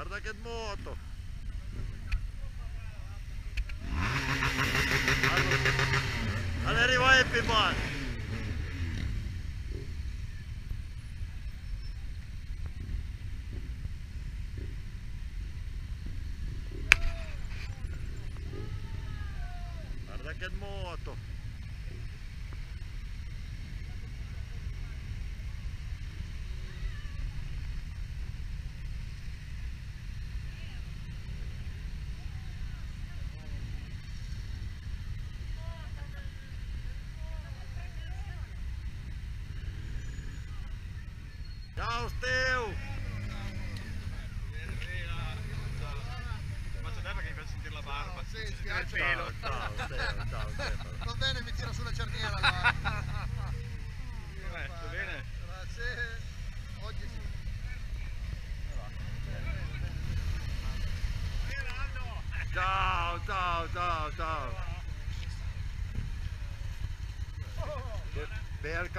Guarda che moto! Allora arriva Happy Man! Guarda che moto! Ciao Steu! Faccio te perché mi piace sentire la barba. Sì, il pelo. Ciao, ciao Steu, ciao! Va bene, mi tira sulla cerniera allora. Come? Tutto bene? Grazie. Oggi sì. Ciao, ciao, ciao, ciao! Bel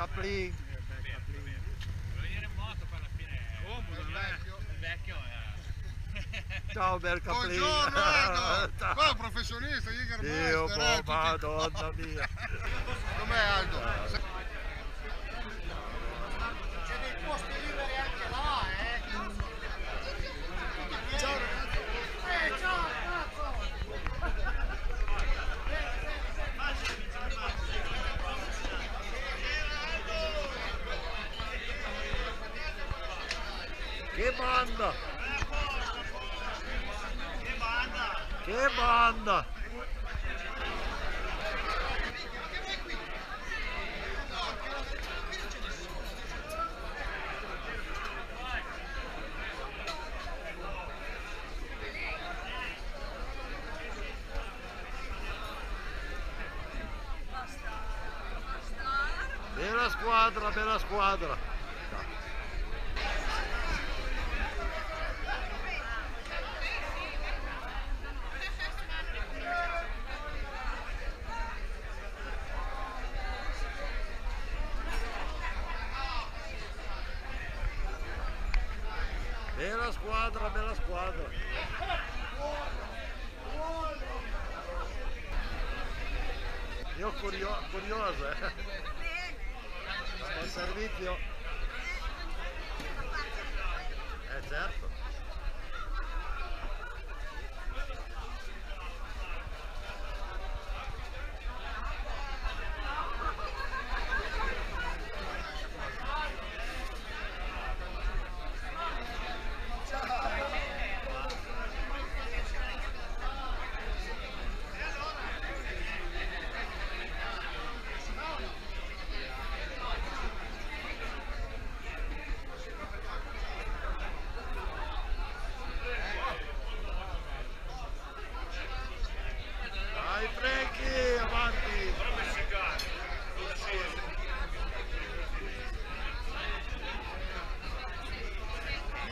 vecchio. è... Ciao bel caplin! Buongiorno Aldo! Qua è un professionista, Jäger Dio, Meister, boh, eh, tutti- madonna mia! Com'è Aldo? Che banda! Che banda! Bella squadra, bella squadra! Bella squadra, bella squadra. Io curio- curioso, eh. In servizio. Eh certo.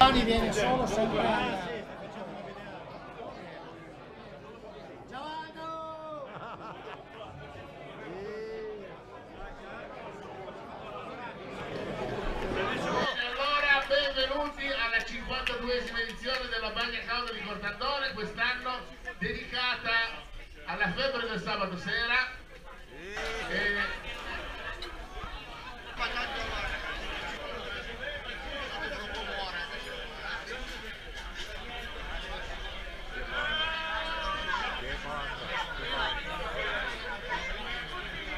Giovanni viene solo sempre 52esima edizione della Bagna Cauda di Cortandone, quest'anno dedicata alla febbre del sabato sera. E-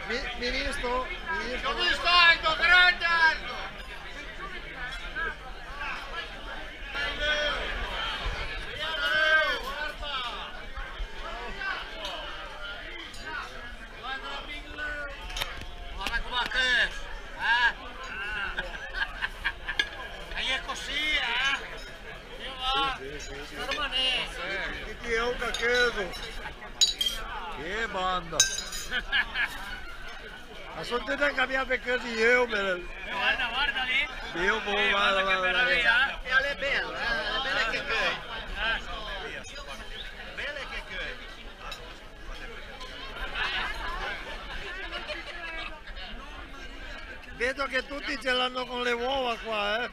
Mi- Ministro, ministro. Ho visto Aldo, grande Aldo! Guarda come te, eh? E è così, eh? Io va, permanente. Che che è un caccheso? Che banda. Te da cambiare perché di io per Guarda, guarda lì! io boh, Eh, guarda, guarda che guarda. meraviglia! E alle belle, eh? Alle belle che? Eh, Belle che che? Vedo che tutti ce l'hanno con le uova qua, eh.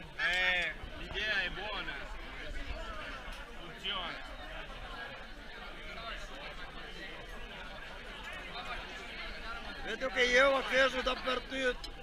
Vedo che io ho chiesto dappertutto.